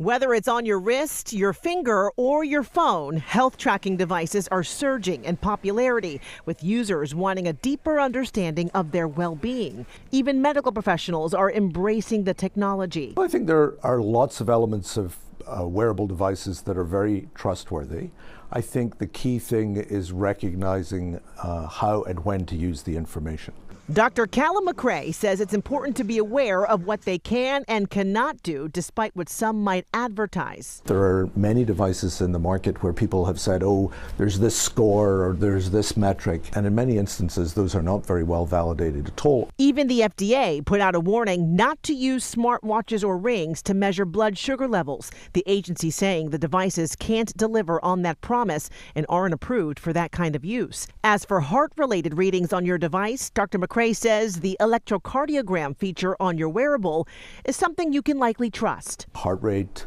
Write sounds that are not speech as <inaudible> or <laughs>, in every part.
Whether it's on your wrist, your finger, or your phone, health tracking devices are surging in popularity, with users wanting a deeper understanding of their well being. Even medical professionals are embracing the technology. I think there are lots of elements of uh, wearable devices that are very trustworthy. I think the key thing is recognizing uh, how and when to use the information. Dr. Calum MacRae says it's important to be aware of what they can and cannot do, despite what some might advertise. There are many devices in the market where people have said, oh, there's this score or there's this metric. And in many instances, those are not very well validated at all. Even the FDA put out a warning not to use smartwatches or rings to measure blood sugar levels. The agency saying the devices can't deliver on that promise and aren't approved for that kind of use. As for heart related readings on your device, Dr. MacRae says the electrocardiogram feature on your wearable is something you can likely trust. Heart rate,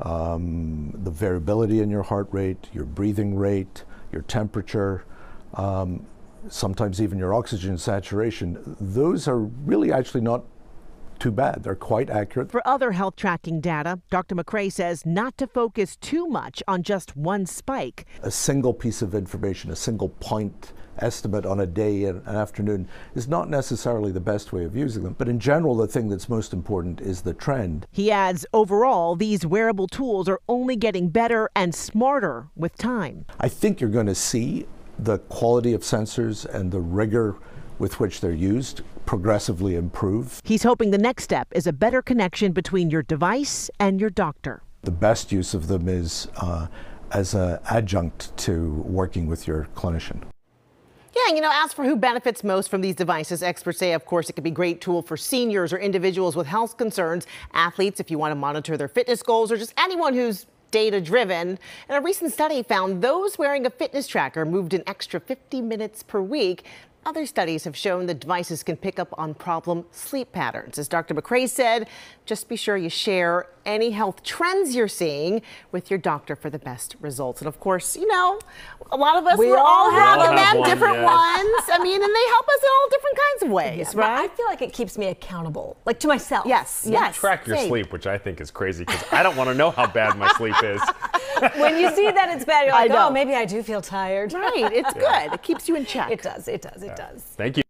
um, the variability in your heart rate, your breathing rate, your temperature, um, sometimes even your oxygen saturation, those are really actually not too bad. They're quite accurate. For other health tracking data, Dr. MacRae says not to focus too much on just one spike. A single piece of information, a single point estimate on a day and an afternoon is not necessarily the best way of using them. But in general, the thing that's most important is the trend. He adds overall, these wearable tools are only getting better and smarter with time. I think you're going to see the quality of sensors and the rigor with which they're used progressively improve. He's hoping the next step is a better connection between your device and your doctor. The best use of them is uh, as an adjunct to working with your clinician. Yeah, you know, as for who benefits most from these devices, experts say, of course, it could be a great tool for seniors or individuals with health concerns, athletes if you want to monitor their fitness goals, or just anyone who's data driven. And a recent study found those wearing a fitness tracker moved an extra 50 minutes per week. Other studies have shown the devices can pick up on problem sleep patterns. As Dr. MacRae said, just be sure you share any health trends you're seeing with your doctor for the best results. And of course, you know, a lot of us we all have them, have one, different yes. ones. I mean, and they help us in all different kinds of ways, yeah, right? I feel like it keeps me accountable, like to myself. Yes, you yes. Track your Same. sleep, which I think is crazy because I don't want to know how bad my sleep is. <laughs> <laughs> when you see that it's bad, you're like, oh, maybe I do feel tired. Right, it's <laughs> yeah. good. It keeps you in check. It does, it does, it does. Thank you.